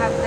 have